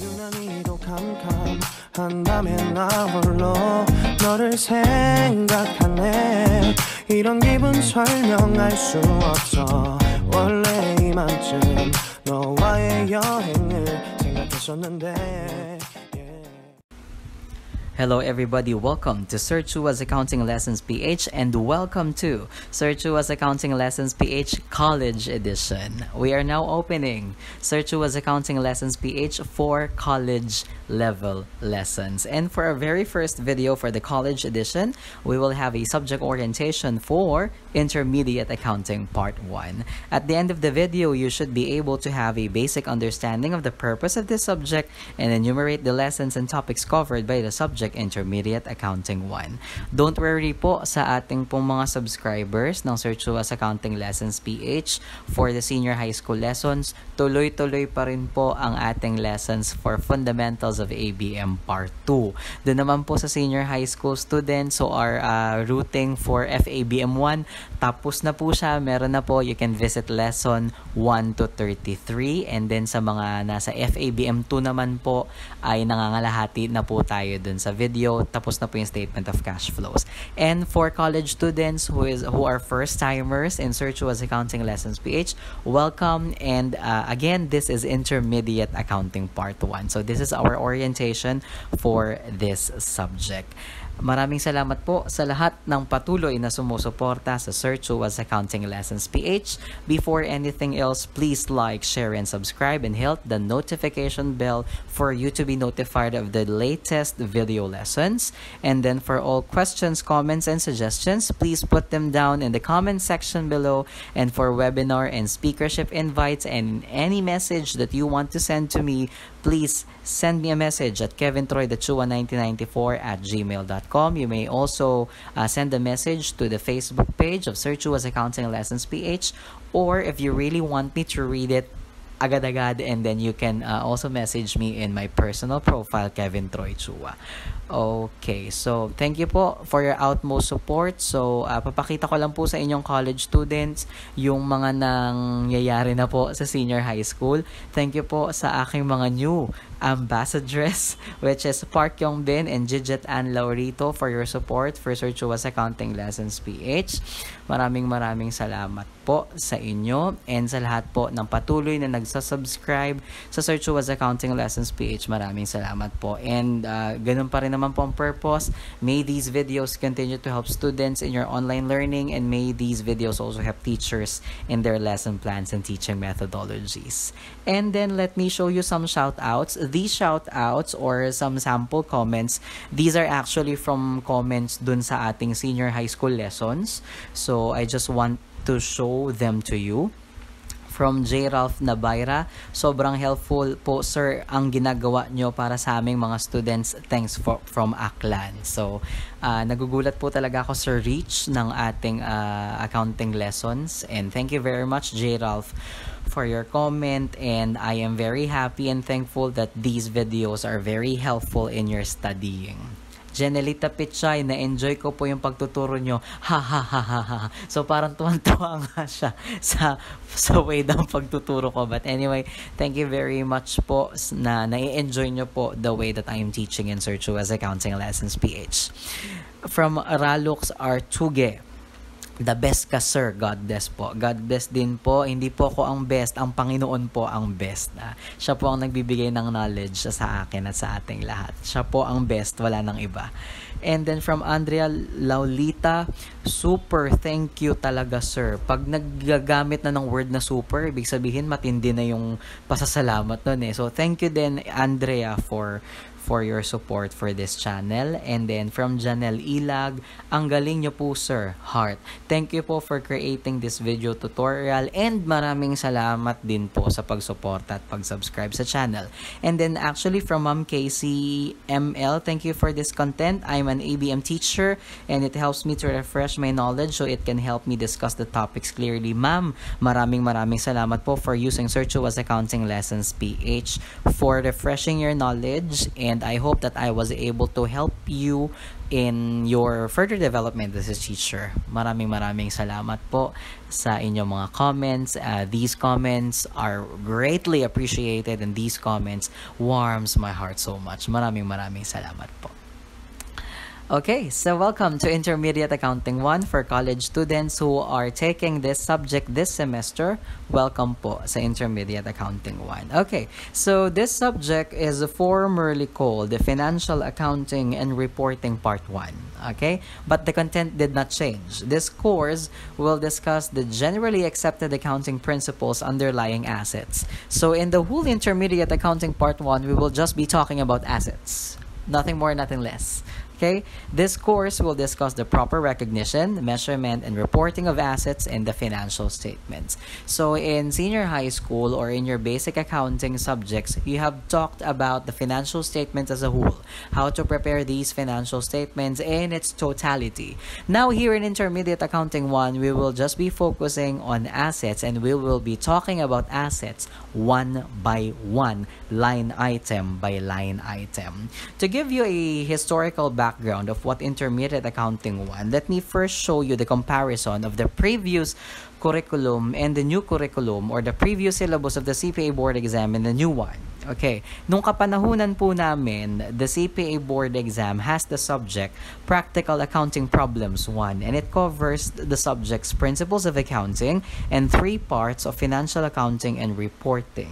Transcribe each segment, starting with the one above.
유난히도 캄캄한 밤에 나 홀로 너를 생각하네 이런 기분 설명할 수 없어 원래 이맘쯤 너와의 여행을 생각했었는데. Hello, everybody. Welcome to Sir Chua's Accounting Lessons PH and welcome to Sir Chua's Accounting Lessons PH College Edition. We are now opening Sir Chua's Accounting Lessons PH for college level lessons. And for our very first video for the college edition, we will have a subject orientation for Intermediate Accounting Part 1. At the end of the video, you should be able to have a basic understanding of the purpose of this subject and enumerate the lessons and topics covered by the subject Intermediate Accounting 1. Don't worry po sa ating pong mga subscribers ng Sir Chua's Accounting Lessons PH for the senior high school lessons. Tuloy-tuloy pa rin po ang ating lessons for fundamentals of ABM Part 2. Doon naman po sa senior high school students who are uh, rooting for FABM 1, tapos na po siya. Meron na po, you can visit lesson 1 to 33 and then sa mga nasa FABM 2 naman po ay nangangalahati na po tayo dun sa video. Tapos na po yung statement of cash flows. And for college students who is who are first timers in Sir Chua's Accounting Lessons PH, welcome and uh, again this is intermediate accounting part 1. So this is our orientation for this subject. Maraming salamat po sa lahat ng patuloy na sumusuporta sa Sir Chua's Accounting Lessons PH. Before anything else, please like, share, and subscribe and hit the notification bell for you to be notified of the latest video lessons. And then for all questions, comments, and suggestions, please put them down in the comment section below. And for webinar and speakership invites and any message that you want to send to me, please send me a message at kevintroy1994 at gmail.com. You may also uh, send a message to the Facebook page of Sir Chua's Accounting Lessons PH, or if you really want me to read it agad-agad and then you can uh, also message me in my personal profile Kevin Troy Chua. Okay, so thank you po for your outmost support. So uh, papakita ko lang po sa inyong college students yung mga nangyayari na po sa senior high school. Thank you po sa aking mga new ambassadress which is Park Yong Bin and Jidjet Ann Laurito for your support for Sir Chua's Accounting Lessons PH. Maraming maraming salamat po sa inyo and sa lahat po ng patuloy na nagsasubscribe sa Sir Chua's Accounting Lessons PH. Maraming salamat po. And uh, ganun pa rin naman po ang purpose. May these videos continue to help students in your online learning and may these videos also help teachers in their lesson plans and teaching methodologies. And then let me show you some shout outs. These shout outs or some sample comments, these are actually from comments dun sa ating senior high school lessons. So I just want to show them to you from J. Ralph Nabayra. Sobrang helpful po, sir, ang ginagawa nyo para sa aming mga students. Thanks for, from Aklan. So, uh, nagugulat po talaga ako, Sir Reach, ng ating uh, accounting lessons. And thank you very much, J. Ralph, for your comment. And I am very happy and thankful that these videos are very helpful in your studying. Janelita Pichay, na-enjoy ko po yung pagtuturo nyo. Ha ha ha ha ha. So parang tuwan-tuwa nga siya sa, sa way ng pagtuturo ko. But anyway, thank you very much po na na-enjoy nyo po the way that I am teaching in Sir Chua's Accounting Lessons PH. From Ralux Artuge, The best ka, sir. God bless po. God bless din po. Hindi po ako ang best. Ang Panginoon po ang best. Ah, siya po ang nagbibigay ng knowledge sa akin at sa ating lahat. Siya po ang best. Wala nang iba. And then from Andrea Laulita, super thank you talaga sir. Pag naggagamit na ng word na super, ibig sabihin matindi na yung pasasalamat nun eh. So thank you din Andrea for for your support for this channel. And then from Janelle Ilag, ang galing nyo po sir, heart. Thank you po for creating this video tutorial and maraming salamat din po sa pagsuporta at pag-subscribe sa channel. And then actually from Ma'am Casey ML, thank you for this content. I'm an ABM teacher and it helps me to refresh my knowledge so it can help me discuss the topics clearly. Ma'am, maraming maraming salamat po for using Search Accounting Lessons PH for refreshing your knowledge and and I hope that I was able to help you in your further development as a teacher. Maraming maraming salamat po sa inyong mga comments. Uh, these comments are greatly appreciated and these comments warms my heart so much. Maraming maraming salamat po. Okay, so welcome to Intermediate Accounting 1 for college students who are taking this subject this semester. Welcome po sa Intermediate Accounting 1. Okay, so this subject is formerly called the Financial Accounting and Reporting Part 1. Okay, but the content did not change. This course will discuss the generally accepted accounting principles underlying assets. So in the whole Intermediate Accounting Part 1, we will just be talking about assets. Nothing more, nothing less. Okay, this course will discuss the proper recognition, measurement, and reporting of assets in the financial statements. So, in senior high school or in your basic accounting subjects, you have talked about the financial statements as a whole, how to prepare these financial statements in its totality. Now, here in Intermediate Accounting 1, we will just be focusing on assets and we will be talking about assets one by one, line item by line item. To give you a historical background, background of what intermediate accounting one, let me first show you the comparison of the previous curriculum and the new curriculum or the previous syllabus of the CPA board exam and the new one. Okay. Nung kapanahunan po namin, the CPA board exam has the subject Practical Accounting Problems 1 and it covers the subjects Principles of Accounting and three parts of Financial Accounting and Reporting.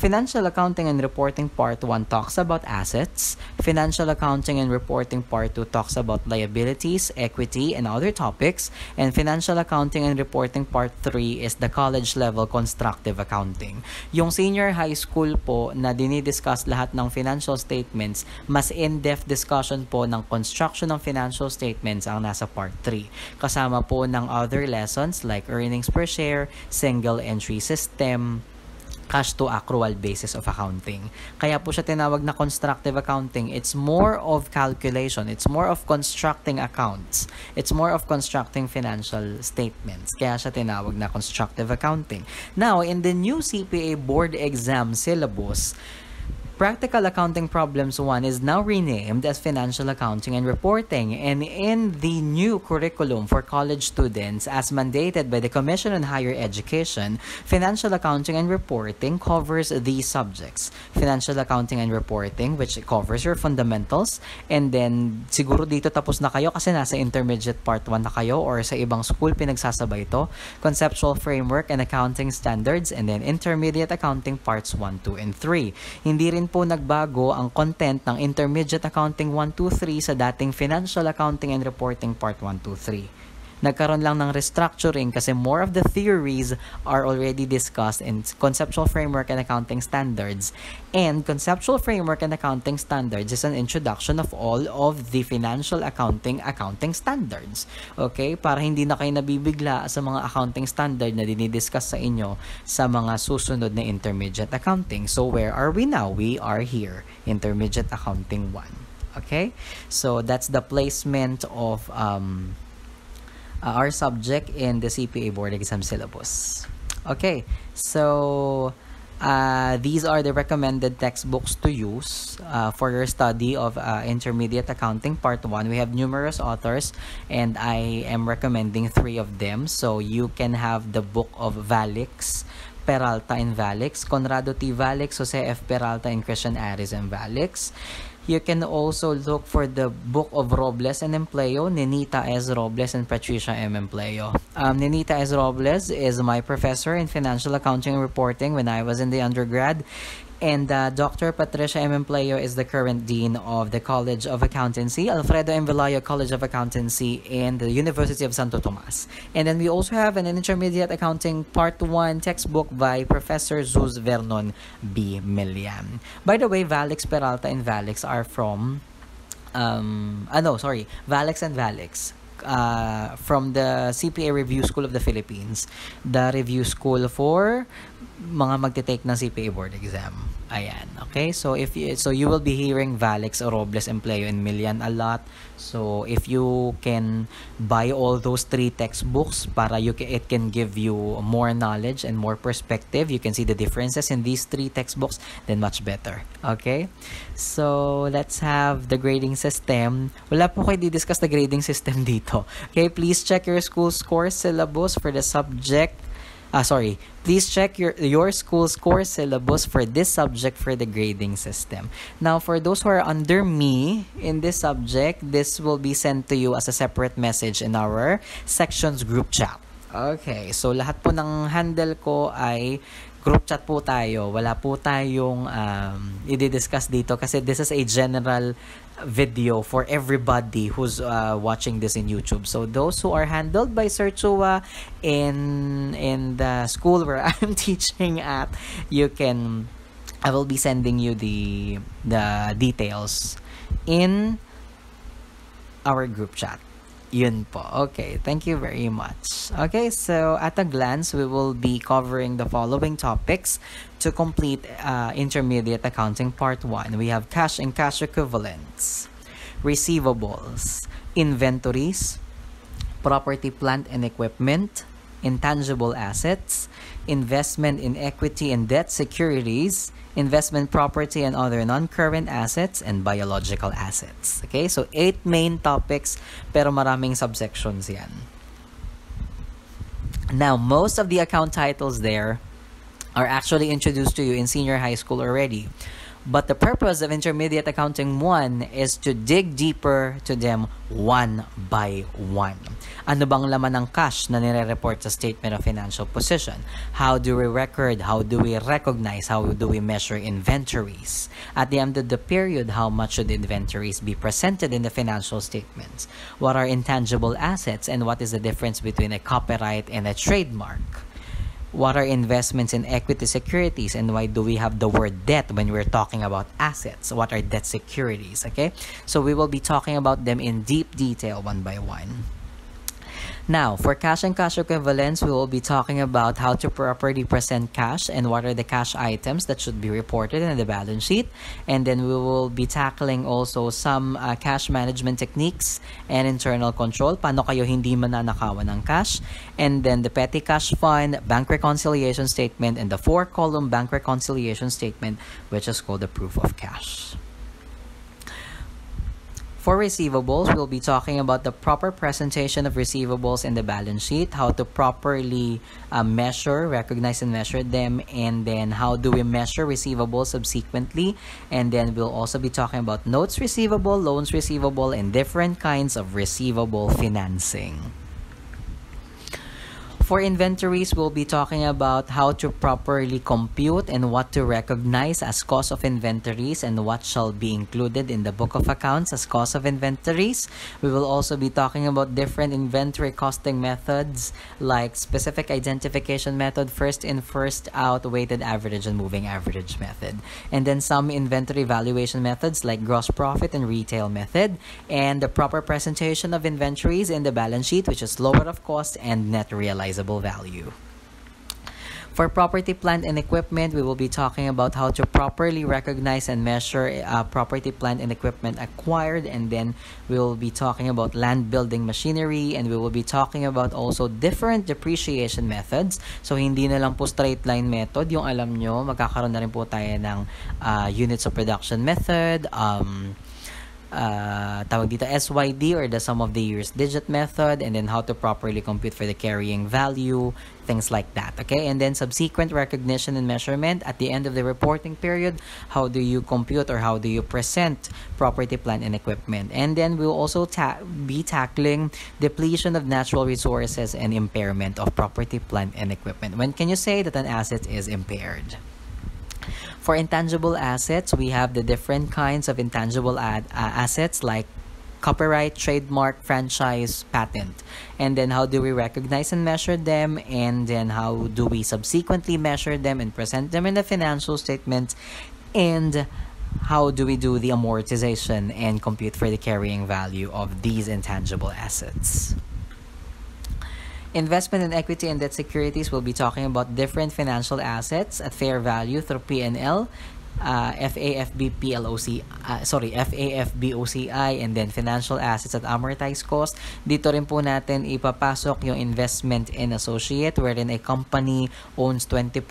Financial Accounting and Reporting Part 1 talks about assets. Financial Accounting and Reporting Part 2 talks about liabilities, equity, and other topics. And Financial Accounting and Reporting Part 3 is the college level constructive accounting. Yung senior high school po na dinidiscuss lahat ng financial statements, mas in-depth discussion po ng construction ng financial statements ang nasa Part 3. Kasama po ng other lessons like earnings per share, single entry system, cash to accrual basis of accounting. Kaya po siya tinawag na constructive accounting. It's more of calculation. It's more of constructing accounts. It's more of constructing financial statements. Kaya siya tinawag na constructive accounting. Now, in the new CPA board exam syllabus, Practical Accounting Problems 1 is now renamed as Financial Accounting and Reporting and in the new curriculum for college students as mandated by the Commission on Higher Education, Financial Accounting and Reporting covers these subjects. Financial Accounting and Reporting which covers your fundamentals and then siguro dito tapos na kayo kasi nasa intermediate part 1 na kayo or sa ibang school pinagsasabay ito. Conceptual Framework and Accounting Standards and then Intermediate Accounting Parts 1, 2, and 3. Hindi rin po nagbago ang content ng Intermediate Accounting 123 sa dating Financial Accounting and Reporting Part 123 nagkaroon lang ng restructuring kasi more of the theories are already discussed in conceptual framework and accounting standards. And conceptual framework and accounting standards is an introduction of all of the financial accounting accounting standards. Okay? Para hindi na kayo nabibigla sa mga accounting standard na dinidiscuss sa inyo sa mga susunod na intermediate accounting. So where are we now? We are here. Intermediate accounting 1. Okay? So that's the placement of um, uh, our subject in the CPA board exam syllabus. Okay, so uh, these are the recommended textbooks to use uh, for your study of uh, intermediate accounting part 1 we have numerous authors and i am recommending three of them. So you can have the book of valix peralta and valix conrado t. Valix jose f. Peralta and christian aris and valix You can also look for the book of Robles and Empleo, Ninita S. Robles and Patricia M. Empleo. Um, Ninita S. Robles is my professor in financial accounting and reporting when I was in the undergrad. And uh, Dr. Patricia M. Empleo is the current Dean of the College of Accountancy, Alfredo M. Velayo College of Accountancy, and the University of Santo Tomas. And then we also have an intermediate accounting part 1 textbook by Professor Zeus Vernon B. Millan. By the way, Valix Peralta and Valix are from, um, ah, no, sorry, Valix and Valix uh, from the CPA Review School of the Philippines, the review school for mga magte-take ng CPA board exam. Ayan. Okay? So if you, so you will be hearing Valix, Robles, Empleo, and Milian a lot. So if you can buy all those three textbooks para you can, it can give you more knowledge and more perspective. You can see the differences in these three textbooks, then much better. Okay? So let's have the grading system. Wala po kayo di-discuss the grading system dito. Okay? Please check your school's course syllabus for the subject uh, sorry, please check your your school's course syllabus for this subject for the grading system. Now, for those who are under me in this subject, this will be sent to you as a separate message in our sections group chat. Okay, so lahat po ng handle ko ay group chat po tayo. Wala po tayong um, i-discuss dito kasi this is a general video for everybody who's uh, watching this in YouTube. So those who are handled by Sir Chua in in the school where I'm teaching at, you can I will be sending you the the details in our group chat. Yun po. Okay, thank you very much. Okay, so at a glance, we will be covering the following topics to complete uh, intermediate accounting part 1. We have cash and cash equivalents, receivables, inventories, property, plant, and equipment, intangible assets, investment in equity and debt securities, investment property and other non-current assets, and biological assets. Okay, so eight main topics pero maraming subsections yan. Now, most of the account titles there are actually introduced to you in senior high school already. But the purpose of Intermediate Accounting 1 is to dig deeper to them one by one. Ano bang laman ng cash na nire-report sa Statement of Financial Position? How do we record? How do we recognize? How do we measure inventories? At the end of the period, how much should inventories be presented in the financial statements? What are intangible assets and what is the difference between a copyright and a trademark? What are investments in equity securities and why do we have the word debt when we're talking about assets? What are debt securities? Okay? So we will be talking about them in deep detail one by one now, for cash and cash equivalents, we will be talking about how to properly present cash and what are the cash items that should be reported in the balance sheet. And then we will be tackling also some uh, cash management techniques and internal control. Paano kayo hindi mananakawan ng cash? And then the petty cash fund, bank reconciliation statement, and the four-column bank reconciliation statement, which is called the proof of cash. For receivables, we'll be talking about the proper presentation of receivables in the balance sheet, how to properly uh, measure, recognize, and measure them, and then how do we measure receivables subsequently. And then we'll also be talking about notes receivable, loans receivable, and different kinds of receivable financing. For inventories, we'll be talking about how to properly compute and what to recognize as cost of inventories and what shall be included in the book of accounts as cost of inventories. We will also be talking about different inventory costing methods like specific identification method, first in, first out, weighted average, and moving average method. And then some inventory valuation methods like gross profit and retail method, and the proper presentation of inventories in the balance sheet, which is lower of cost and net realizable value. For property, plant, and equipment, we will be talking about how to properly recognize and measure uh, property, plant, and equipment acquired. And then we will be talking about land building machinery and we will be talking about also different depreciation methods. So, hindi na lang po straight line method. Yung alam nyo, magkakaroon na rin po tayo ng uh, units of production method, um, uh, tawag dito SYD or the sum of the years digit method and then how to properly compute for the carrying value things like that okay? And then subsequent recognition and measurement. At the end of the reporting period how do you compute or how do you present property plant and equipment? And then we'll also ta- be tackling depletion of natural resources and impairment of property plant and equipment. When can you say that an asset is impaired for intangible assets, we have the different kinds of intangible ad, uh, assets like copyright, trademark, franchise, patent. And then how do we recognize and measure them? And then how do we subsequently measure them and present them in the financial statements? And how do we do the amortization and compute for the carrying value of these intangible assets. Investment in equity and debt securities will be talking about different financial assets at fair value through P&L, uh, FAFB PLOC, uh, sorry, FAFBOCI, and then financial assets at amortized cost. Dito rin po natin ipapasok yung investment in associate wherein a company owns 20%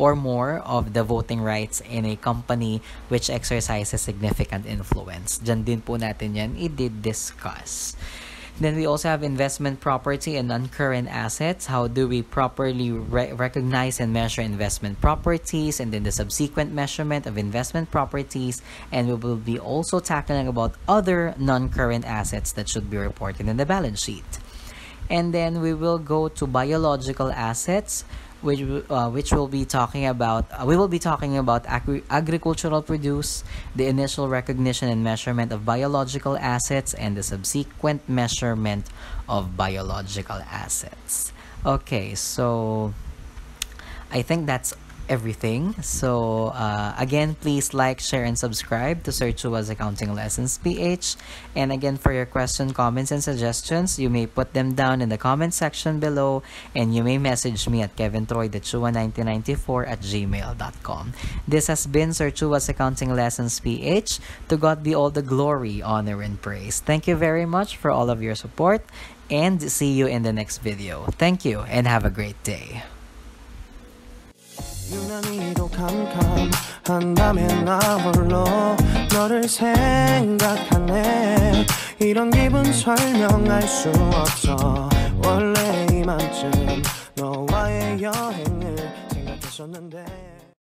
or more of the voting rights in a company which exercises significant influence. Diyan din po natin yan i-discuss. Then we also have investment property and non-current assets. How do we properly re- recognize and measure investment properties and then the subsequent measurement of investment properties. And we will be also tackling about other non-current assets that should be reported in the balance sheet. And then we will go to biological assets which uh, which will be talking about uh, we will be talking about agri- agricultural produce, the initial recognition and measurement of biological assets, and the subsequent measurement of biological assets. Okay, so I think that's everything. So uh, again, please like, share, and subscribe to Sir Chua's Accounting Lessons PH. And again, for your question, comments, and suggestions, you may put them down in the comment section below, and you may message me at kevintroy1994 at gmail.com. This has been Sir Chua's Accounting Lessons PH. To God be all the glory, honor, and praise. Thank you very much for all of your support, and see you in the next video. Thank you, and have a great day. 유난히도 캄캄한다면 나 홀로 너를 생각하네. 이런 기분 설명할 수 없어. 원래 이만쯤 너와의 여행을 생각했었는데